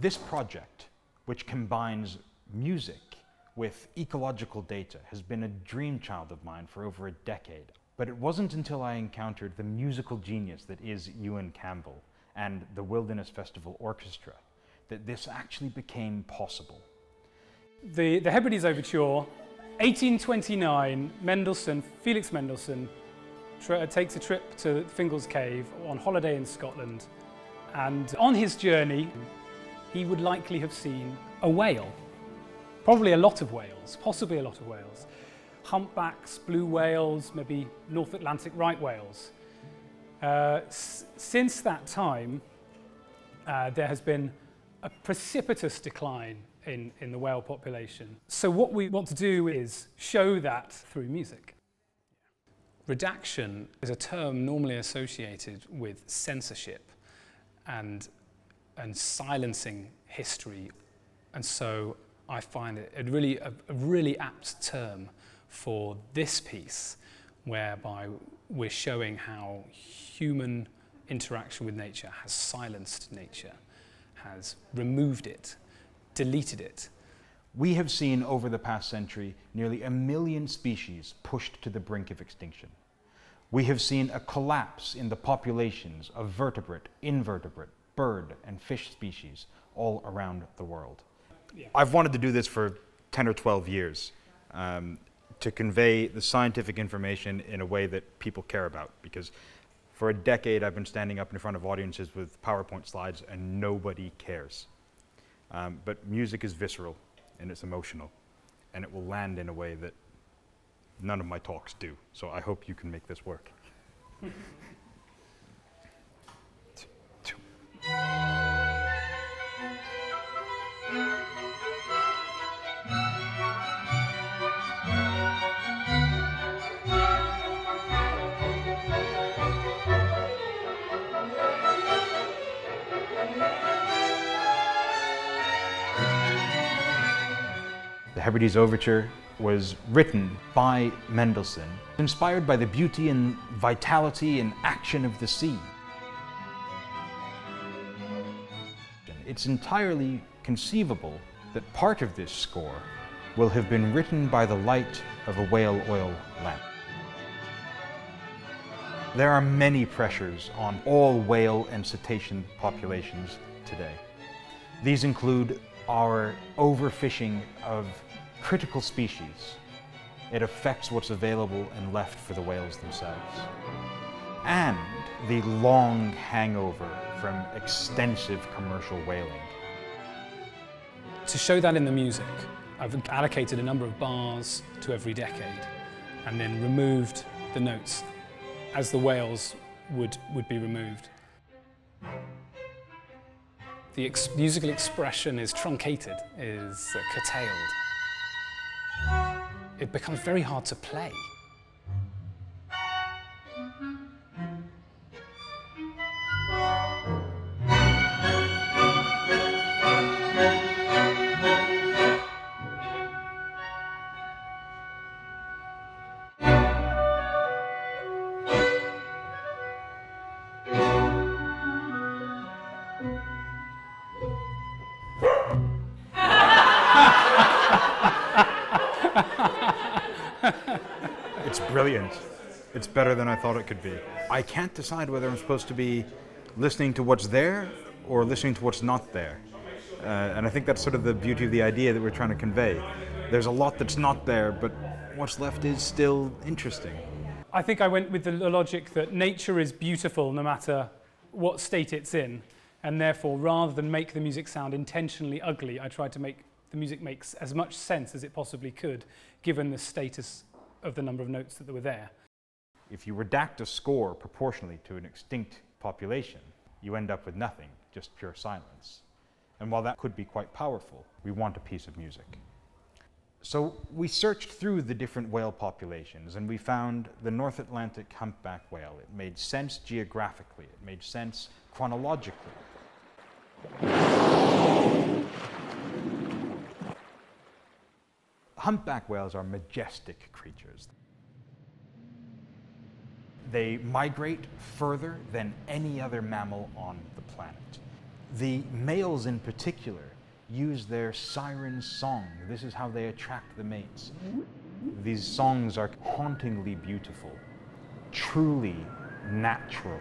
This project, which combines music with ecological data, has been a dream child of mine for over a decade. But it wasn't until I encountered the musical genius that is Ewan Campbell and the Wilderness Festival Orchestra that this actually became possible. The, the Hebrides Overture, 1829, Mendelssohn, Felix Mendelssohn, uh, takes a trip to Fingal's Cave on holiday in Scotland. And on his journey, he would likely have seen a whale. Probably a lot of whales, possibly a lot of whales. Humpbacks, blue whales, maybe North Atlantic right whales. Uh, since that time, uh, there has been a precipitous decline in, in the whale population. So what we want to do is show that through music. Redaction is a term normally associated with censorship and, and silencing history. And so I find it a really, a, a really apt term for this piece, whereby we're showing how human interaction with nature has silenced nature, has removed it, deleted it. We have seen over the past century nearly a million species pushed to the brink of extinction. We have seen a collapse in the populations of vertebrate, invertebrate, bird, and fish species all around the world. Yeah. I've wanted to do this for 10 or 12 years um, to convey the scientific information in a way that people care about because for a decade I've been standing up in front of audiences with PowerPoint slides and nobody cares. Um, but music is visceral and it's emotional and it will land in a way that none of my talks do. So I hope you can make this work. The Hebrides Overture was written by Mendelssohn, inspired by the beauty and vitality and action of the sea. It's entirely conceivable that part of this score will have been written by the light of a whale oil lamp. There are many pressures on all whale and cetacean populations today. These include our overfishing of critical species, it affects what's available and left for the whales themselves. And the long hangover from extensive commercial whaling. To show that in the music, I've allocated a number of bars to every decade and then removed the notes as the whales would, would be removed. The ex musical expression is truncated, is uh, curtailed it becomes very hard to play. Better than I thought it could be. I can't decide whether I'm supposed to be listening to what's there or listening to what's not there. Uh, and I think that's sort of the beauty of the idea that we're trying to convey. There's a lot that's not there, but what's left is still interesting. I think I went with the logic that nature is beautiful no matter what state it's in, and therefore, rather than make the music sound intentionally ugly, I tried to make the music makes as much sense as it possibly could, given the status of the number of notes that were there. If you redact a score proportionally to an extinct population, you end up with nothing, just pure silence. And while that could be quite powerful, we want a piece of music. So we searched through the different whale populations and we found the North Atlantic humpback whale. It made sense geographically, it made sense chronologically. Humpback whales are majestic creatures. They migrate further than any other mammal on the planet. The males in particular use their siren song. This is how they attract the mates. These songs are hauntingly beautiful, truly natural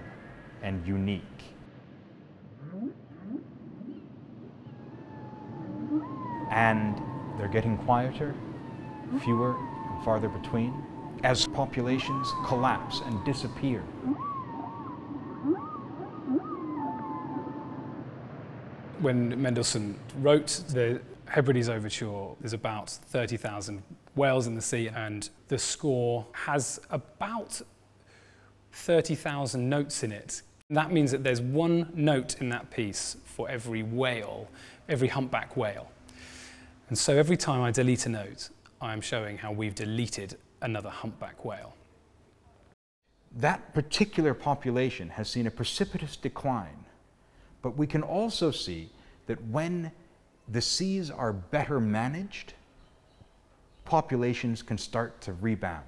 and unique. And they're getting quieter, fewer and farther between, as populations collapse and disappear. When Mendelssohn wrote the Hebrides Overture, there's about 30,000 whales in the sea, and the score has about 30,000 notes in it. That means that there's one note in that piece for every whale, every humpback whale. And so every time I delete a note, I am showing how we've deleted another humpback whale. That particular population has seen a precipitous decline, but we can also see that when the seas are better managed, populations can start to rebound.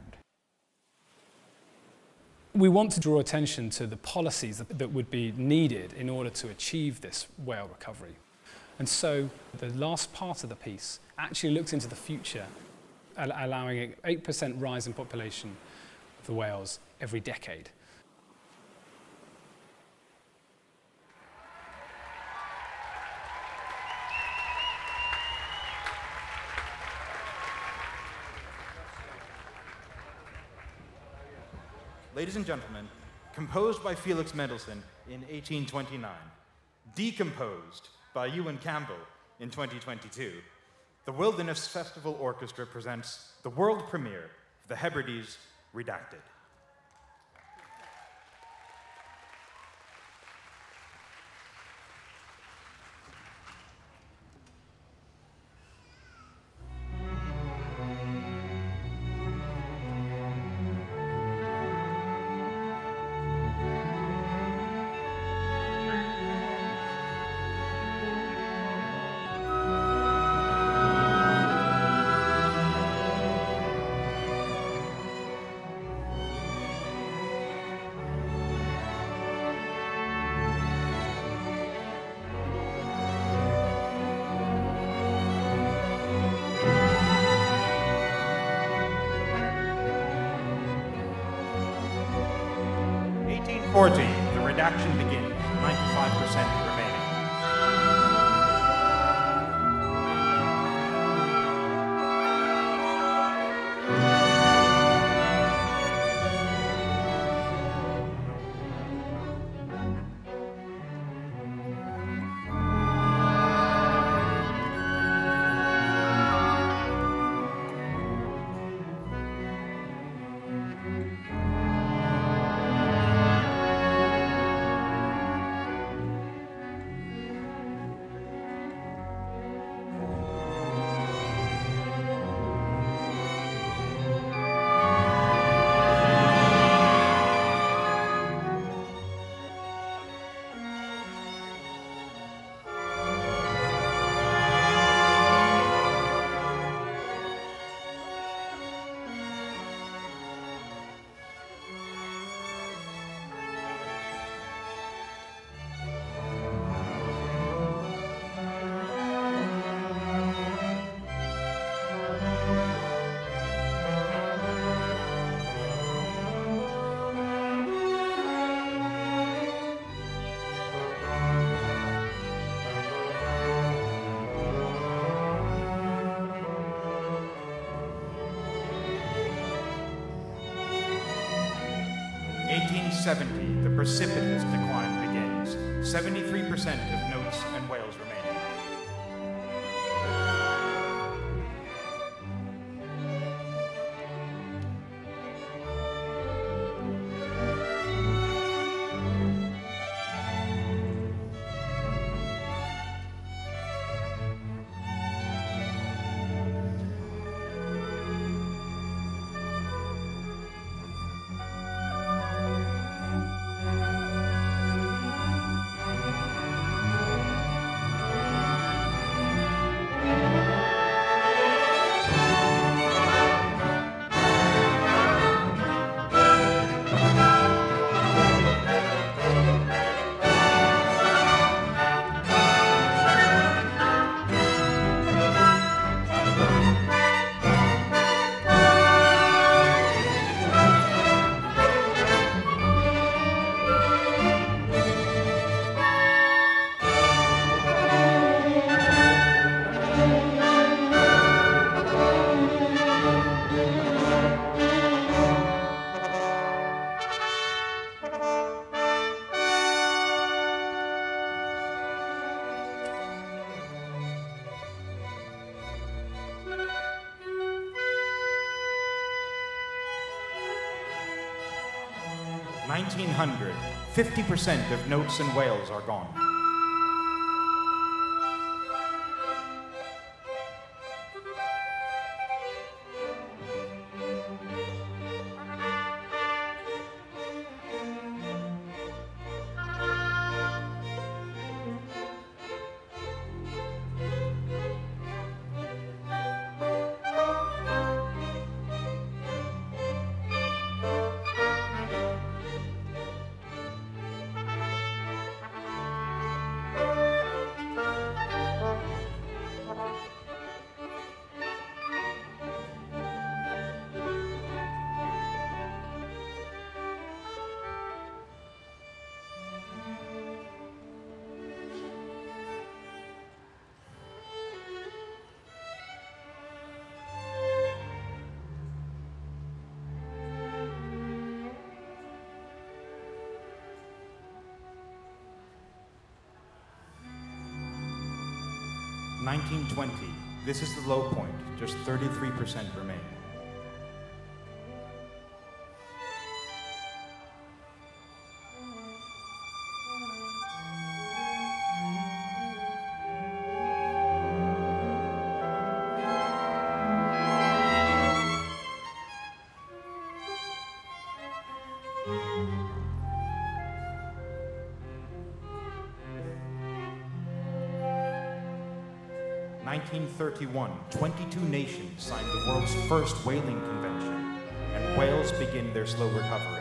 We want to draw attention to the policies that, would be needed in order to achieve this whale recovery. And so the last part of the piece actually looks into the future, allowing an 8% rise in population of the whales every decade. Ladies and gentlemen, composed by Felix Mendelssohn in 1829, decomposed by Ewan Campbell in 2022, the Wilderness Festival Orchestra presents the world premiere of the Hebrides Redacted. Eighteen forty, the redaction begins, 95% 70, the precipitous decline begins. 73% of notes and whales remain. 1900, 50% of notes and whales are gone. 1920, this is the low point, just 33% remain. 1931, 22 nations signed the world's first whaling convention, and whales begin their slow recovery.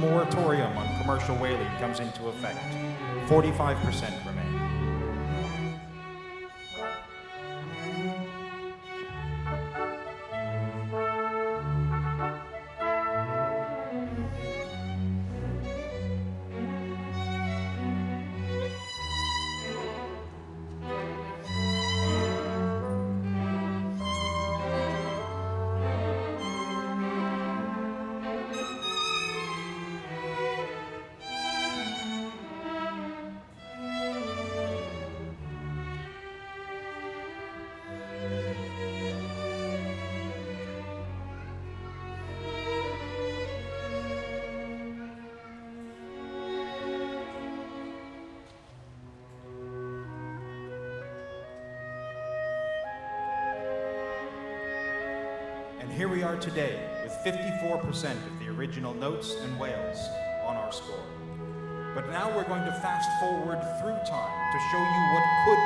Moratorium on commercial whaling comes into effect. 45% remain. 54% of the original notes and whales on our score. But now we're going to fast forward through time to show you what could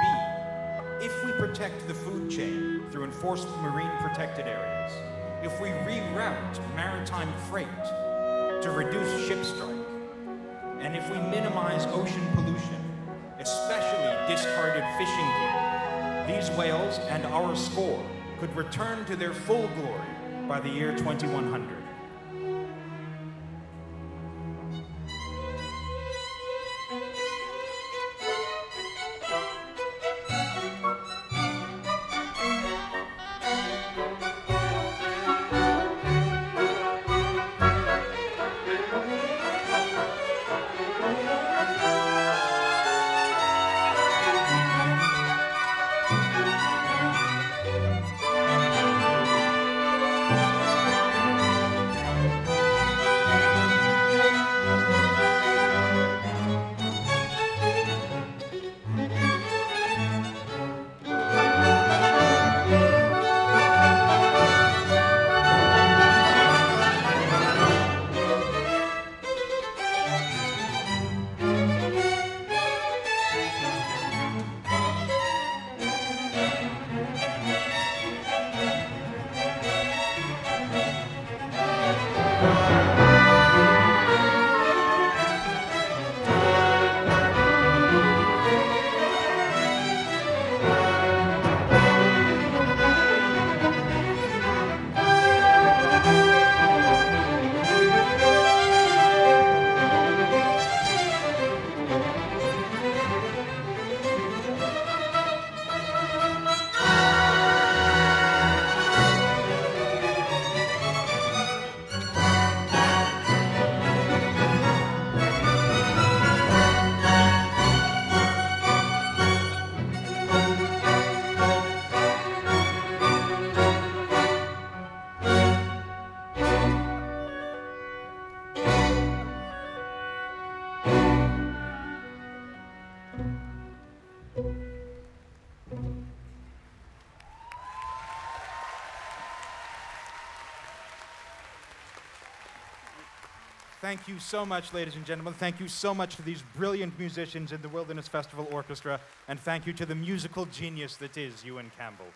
be if we protect the food chain through enforced marine protected areas, if we reroute maritime freight to reduce ship strike, and if we minimize ocean pollution, especially discarded fishing gear, these whales and our score could return to their full glory by the year 2100. Thank you so much, ladies and gentlemen. Thank you so much to these brilliant musicians in the Wilderness Festival Orchestra, and thank you to the musical genius that is Ewan Campbell.